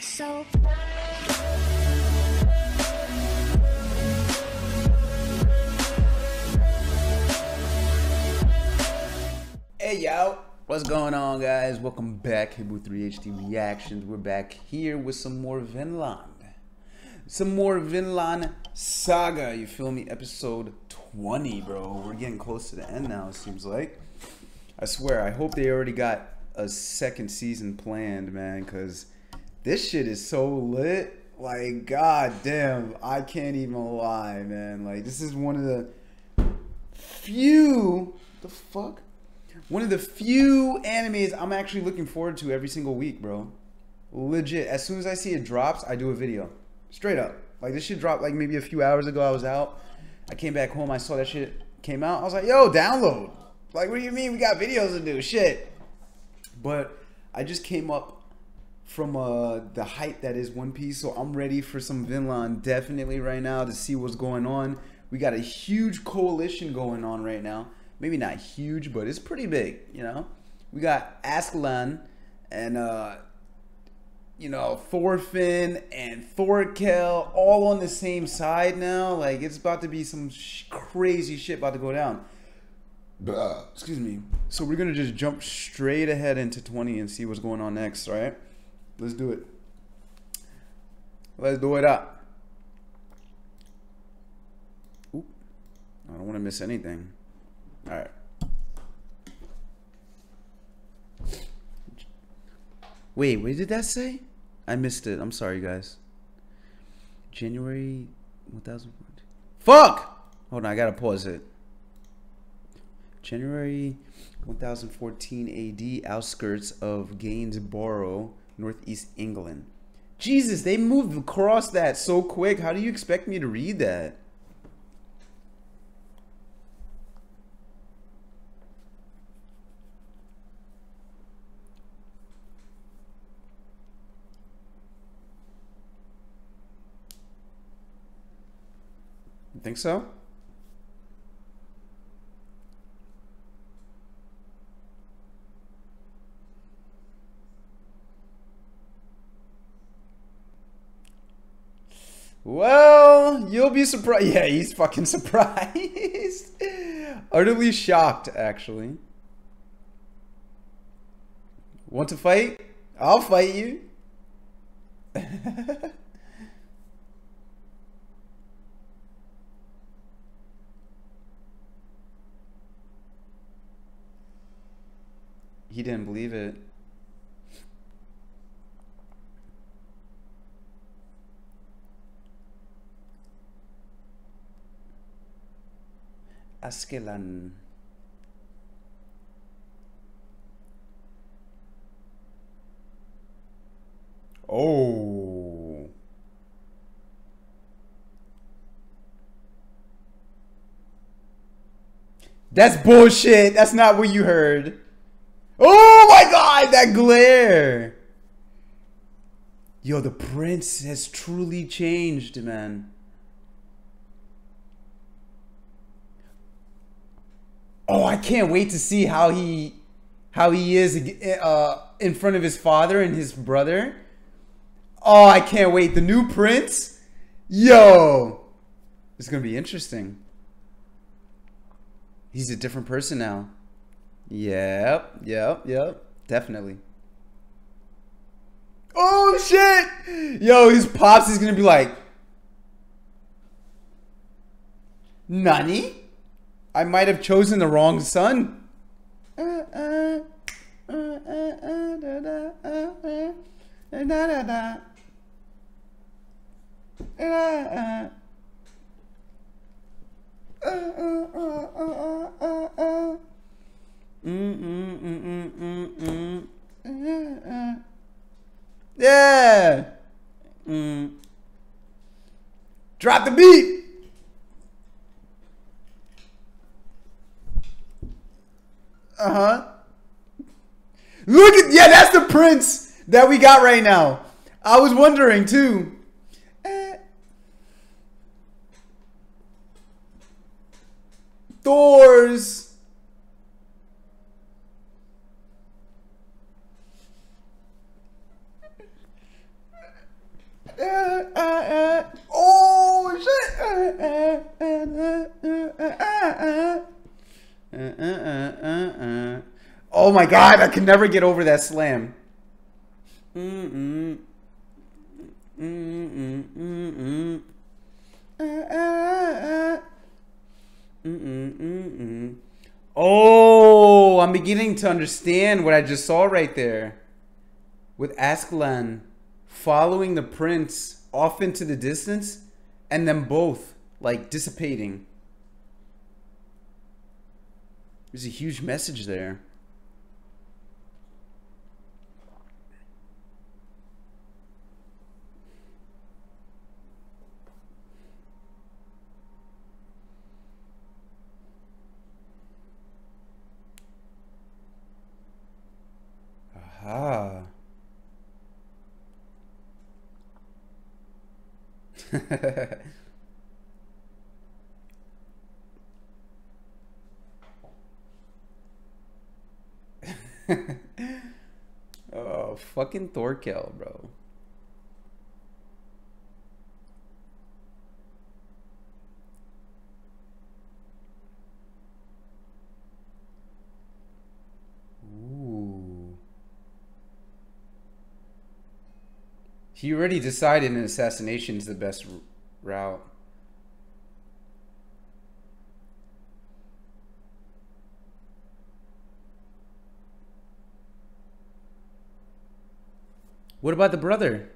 So Hey what's going on guys? Welcome back, Hibou 3HD Reactions. We're back here with some more Vinland. Some more Vinland Saga, you feel me? Episode 20, bro. We're getting close to the end now, it seems like. I swear, I hope they already got a second season planned, man, because this shit is so lit. Like, god damn, I can't even lie, man. Like, this is one of the few. The fuck? One of the few animes I'm actually looking forward to every single week, bro. Legit. As soon as I see it drops, I do a video. Straight up. Like this shit dropped like maybe a few hours ago. I was out. I came back home. I saw that shit came out. I was like, yo, download. Like, what do you mean we got videos to do? Shit. But I just came up from uh, the hype that is One Piece, so I'm ready for some Vinland definitely right now to see what's going on. We got a huge coalition going on right now maybe not huge, but it's pretty big. You know, we got Askeladd and uh, you know Thorfinn and Thorkel all on the same side now. Like it's about to be some sh- crazy shit about to go down. Blah. Excuse me. So we're gonna just jump straight ahead into 20 and see what's going on next. Right? Let's do it. Let's do it up. Oop. I don't want to miss anything. All right. Wait, what did that say? I missed it. I'm sorry, guys. January 1000. Fuck! Hold on, I gotta pause it. January 1014 AD, outskirts of Gainsborough, northeast England. Jesus, they moved across that so quick. How do you expect me to read that? You think so? Well, you'll be surprised. Yeah, he's fucking surprised. Utterly shocked, actually. Want to fight? I'll fight you. he didn't believe it. Askeladd. Oh. That's bullshit. That's not what you heard. Oh my god, that glare! Yo, the prince has truly changed, man. Oh, I can't wait to see how he how he is uh, in front of his father and his brother. Oh, I can't wait. The new prince? Yo! It's going to be interesting. He's a different person now. Yep, yep, yep. Definitely. Oh shit! Yo, his pops is gonna be like, Nani? I might have chosen the wrong son. Yeah. Mm. Drop the beat. Uh huh. Look at yeah, that's the prince that we got right now. I was wondering too. Eh. Thor's. Uh, eh, uh, eh, uh. Oh shit! Uh, uh, uh, oh my god, I can never get over that slam. Oh, I'm beginning to understand what I just saw right there. With Askeladd following the prince off into the distance and them both like dissipating. There's a huge message there. Aha. oh, fucking Thorkel, bro. Ooh. He already decided an assassination is the best route. What about the brother?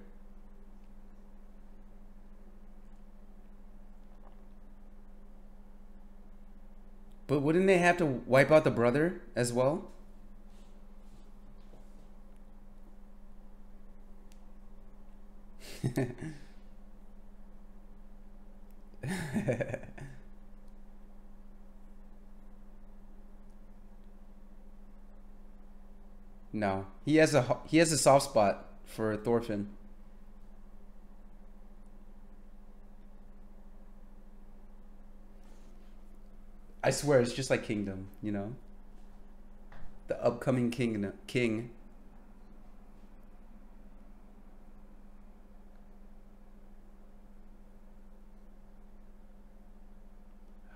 But wouldn't they have to wipe out the brother as well? no, he has a he has a soft spot for Thorfinn. I swear, it's just like Kingdom, you know, the upcoming king king.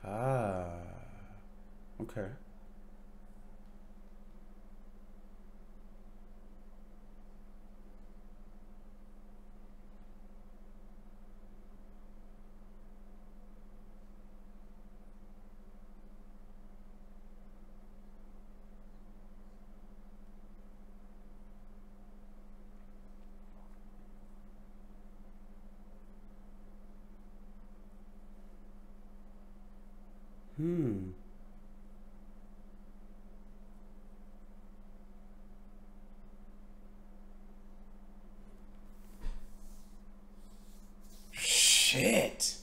Ah, okay. Hmm. Shit.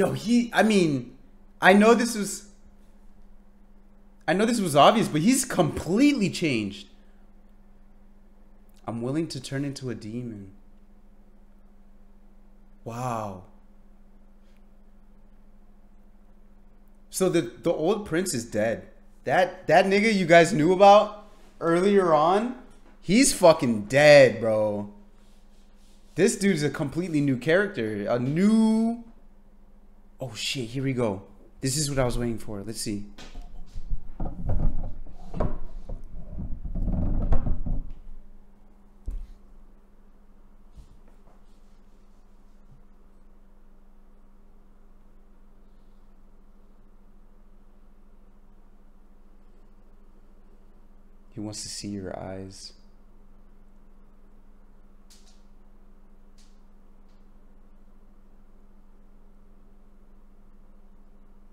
Yo, he. I mean, I know this was. I know this was obvious, but he's completely changed. I'm willing to turn into a demon. Wow. So the the old prince is dead. That that nigga you guys knew about earlier on, he's fucking dead, bro. This dude's a completely new character, a new. Oh shit! Here we go. This is what I was waiting for. Let's see. He wants to see your eyes.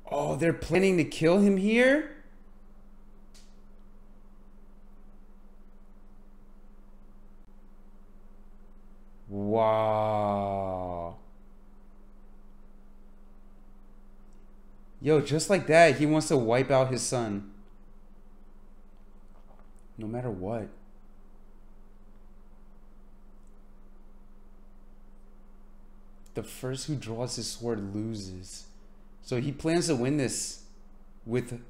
Oh, they're planning to kill him here? Wow. Yo, just like that, he wants to wipe out his son. No matter what. The first who draws his sword loses. So he plans to win this with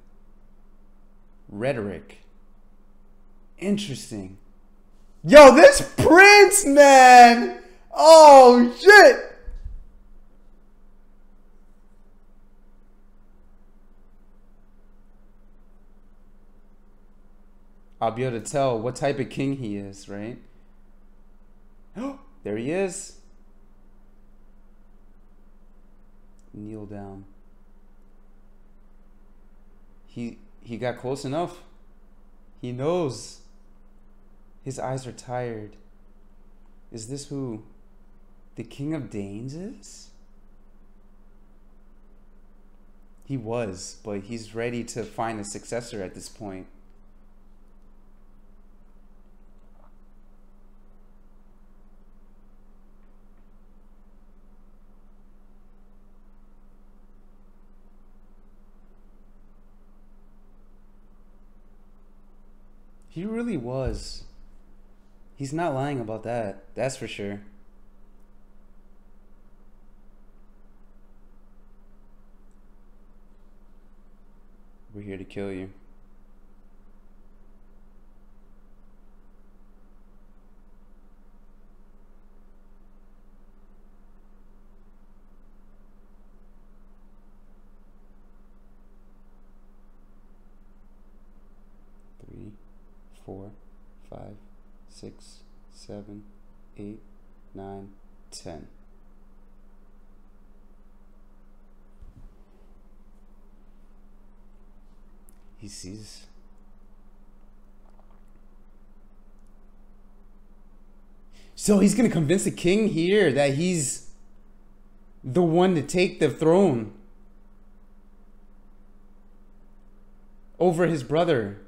rhetoric. Interesting. Yo, this Prince, man! Oh, shit! I'll be able to tell what type of king he is, right? There he is. Kneel down. He he got close enough. He knows. His eyes are tired. Is this who the King of Danes is? He was, but he's ready to find a successor at this point. He really was. He's not lying about that. That's for sure. We're here to kill you. Six, seven, eight, nine, ten. He sees. So he's going to convince the king here that he's the one to take the throne over his brother.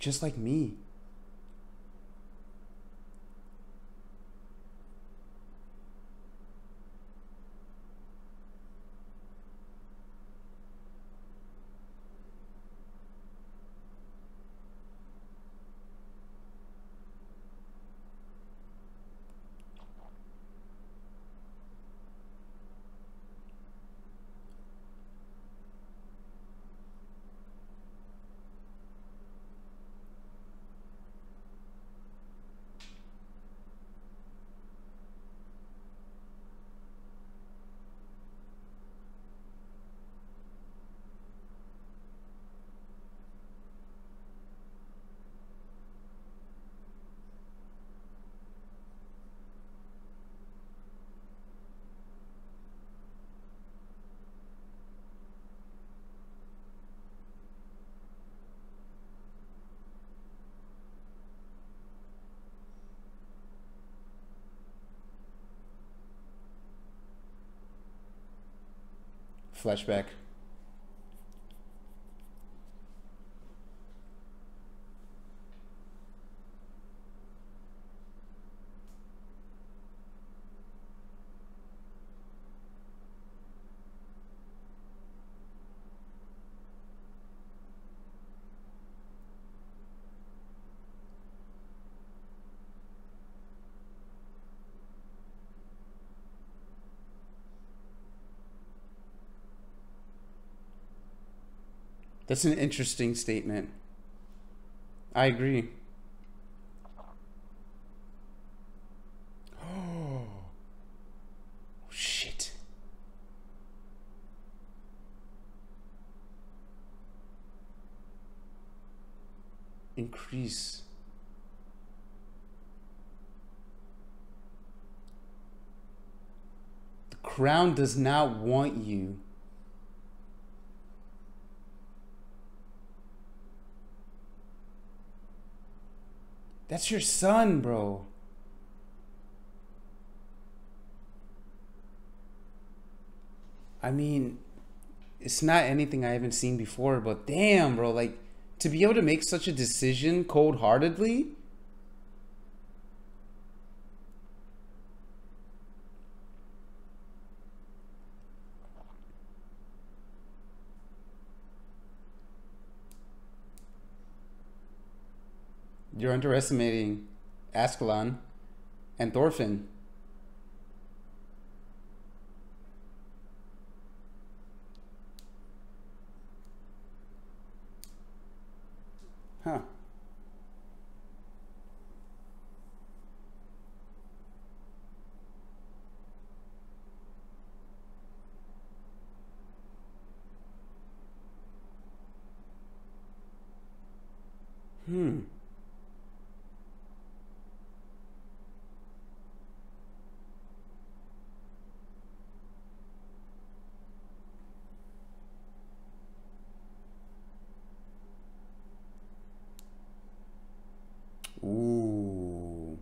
Just like me. Flashback. That's an interesting statement. I agree. Oh, shit. Increase. The crown does not want you. That's your son, bro. I mean, it's not anything I haven't seen before, but damn, bro, like to be able to make such a decision cold-heartedly. You're underestimating Askeladd and Thorfinn. Huh. Hmm. Ooh.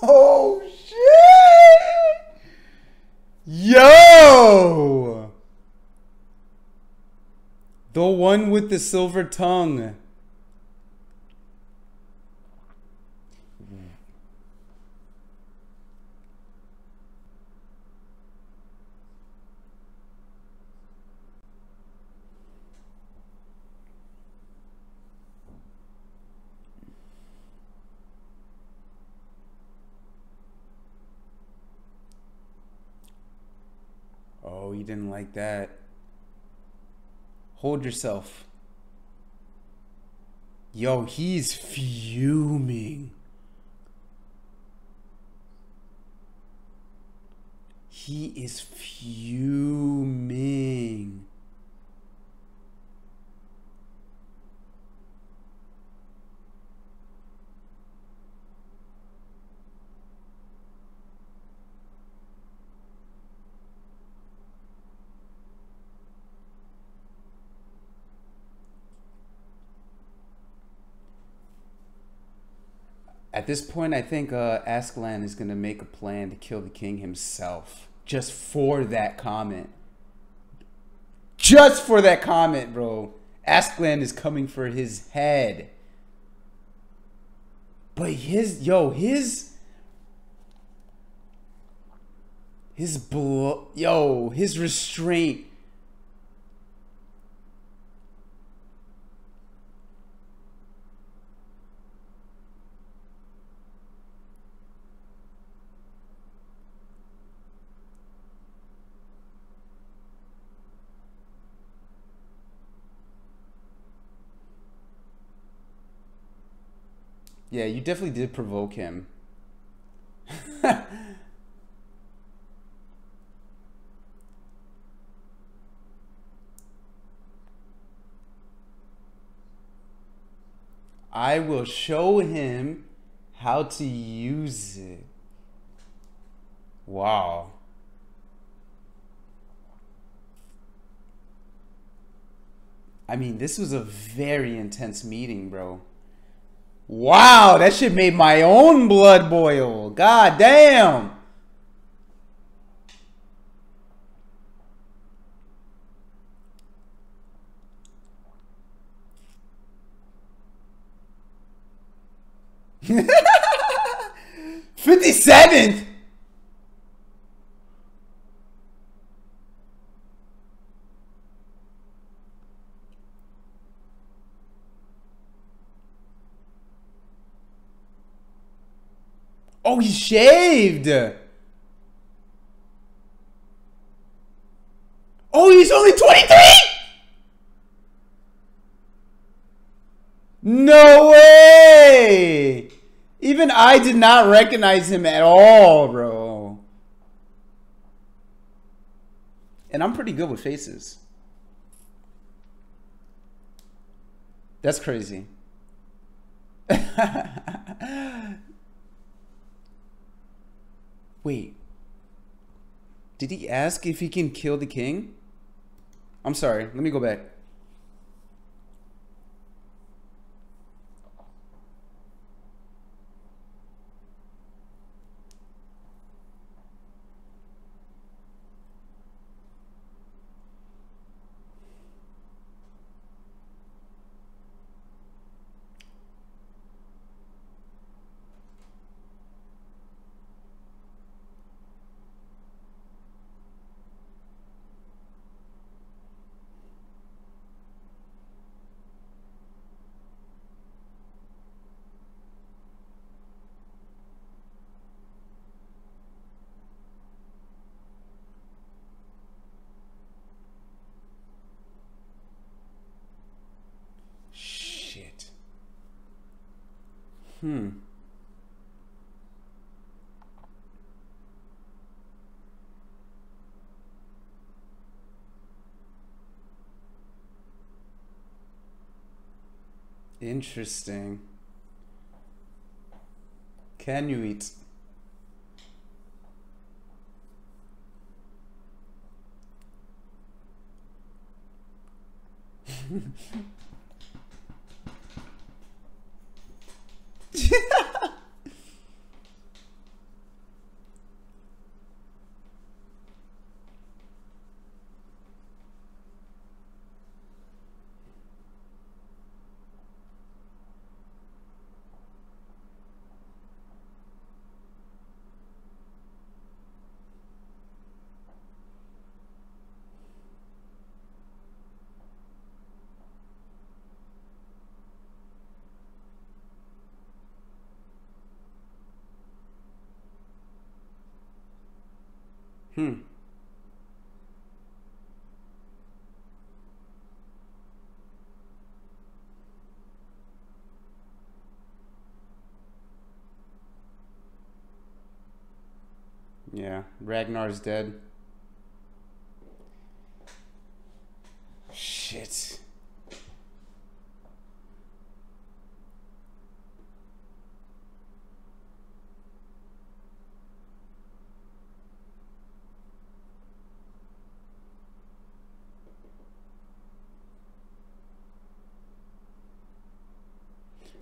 Oh shit! The one with the silver tongue. Oh, you didn't like that. Hold yourself. Yo, he's fuming. He is fuming. At this point, I think uh, Askeladd is going to make a plan to kill the king himself. Just for that comment. Just for that comment, bro. Askeladd is coming for his head. But his, yo, his, his blo- yo, his restraint. Yeah, you definitely did provoke him. I will show him how to use it. Wow. I mean, this was a very intense meeting, bro. Wow, that shit made my own blood boil. God damn. Fifty seventh. Oh, he shaved. Oh, he's only 23? No way! Even I did not recognize him at all, bro. And I'm pretty good with faces. That's crazy. Wait. Did he ask if he can kill the king? I'm sorry. Let me go back. Hmm. Interesting. Can you eat? Hmm. Yeah, Ragnar's dead. Shit.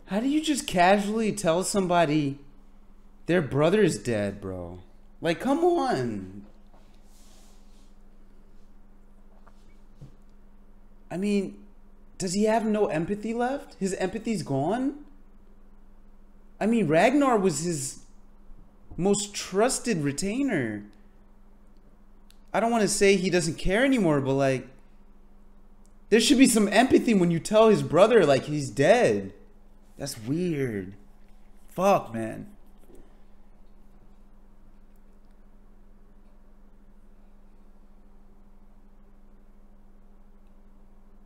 How do you just casually tell somebody their brother is dead, bro? Like, come on. I mean, does he have no empathy left? His empathy's gone? I mean, Ragnar was his most trusted retainer. I don't want to say he doesn't care anymore, but like, there should be some empathy when you tell his brother, like, he's dead. That's weird. Fuck, man.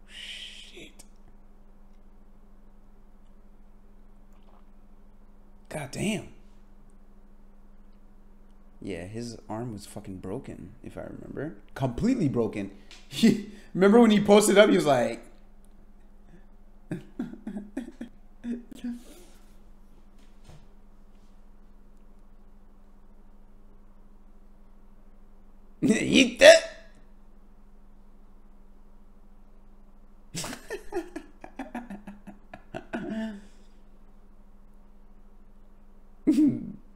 Shit. God damn. Yeah, his arm was fucking broken, if I remember. Completely broken. He, remember when he posted up, he was like, Eat that.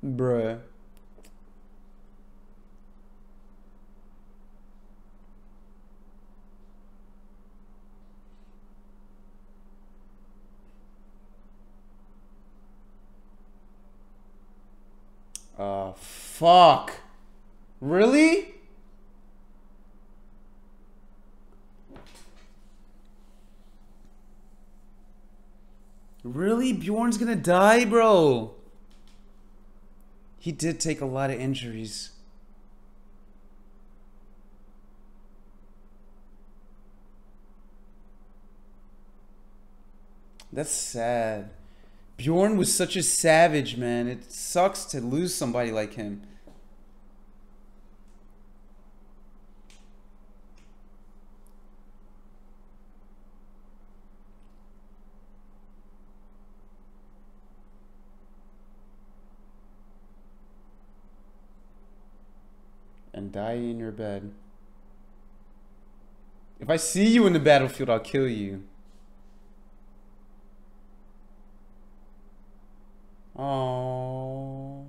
Bruh. Uh, fuck. Really? Really? Bjorn's gonna die, bro? He did take a lot of injuries. That's sad. Bjorn was such a savage, man. It sucks to lose somebody like him. And die in your bed. If I see you in the battlefield, I'll kill you. Oh.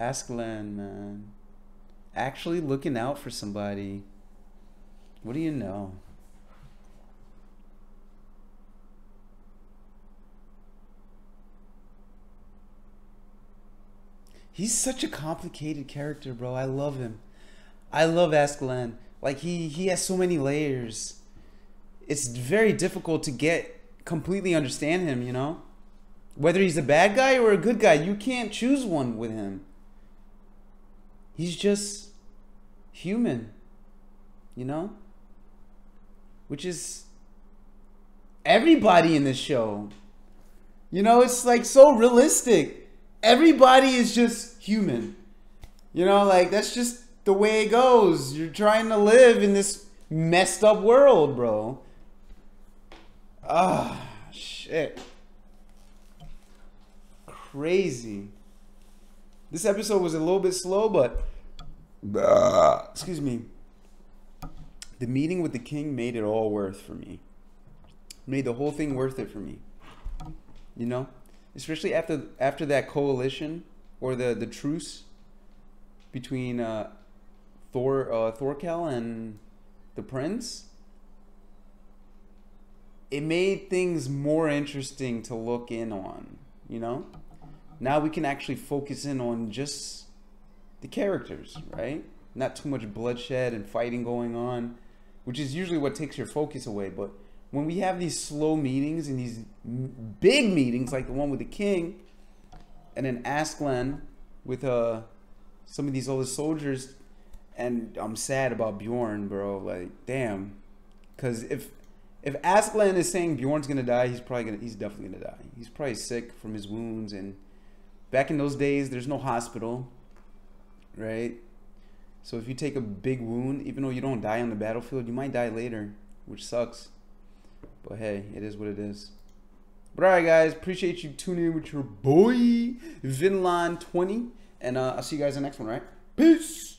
Askeladd, man. Actually looking out for somebody. What do you know? He's such a complicated character, bro. I love him. I love Askeladd. Like he he has so many layers. It's very difficult to get completely understand him, you know? Whether he's a bad guy or a good guy, you can't choose one with him. He's just human, you know? Which is everybody in this show. You know, it's like so realistic. Everybody is just human. You know, like that's just the way it goes. You're trying to live in this messed up world, bro. Ah, shit. Crazy. This episode was a little bit slow, but excuse me. The meeting with the king made it all worth for me. Made the whole thing worth it for me. You know, especially after after that coalition or the the truce between uh, Thor uh, Thorkel and the prince. It made things more interesting to look in on. You know, now we can actually focus in on just the characters, right? Not too much bloodshed and fighting going on, which is usually what takes your focus away. But when we have these slow meetings and these big meetings, like the one with the king, and then Askeladd with uh some of these other soldiers, and I'm sad about Bjorn, bro. Like, damn, because if if Askeladd is saying Bjorn's gonna die, he's probably gonna he's definitely gonna die. He's probably sick from his wounds, and back in those days, there's no hospital, right? So if you take a big wound, even though you don't die on the battlefield, you might die later, which sucks. But hey, it is what it is. But alright guys, appreciate you tuning in with your boy Vinland20. And uh, I'll see you guys in the next one, right? Peace!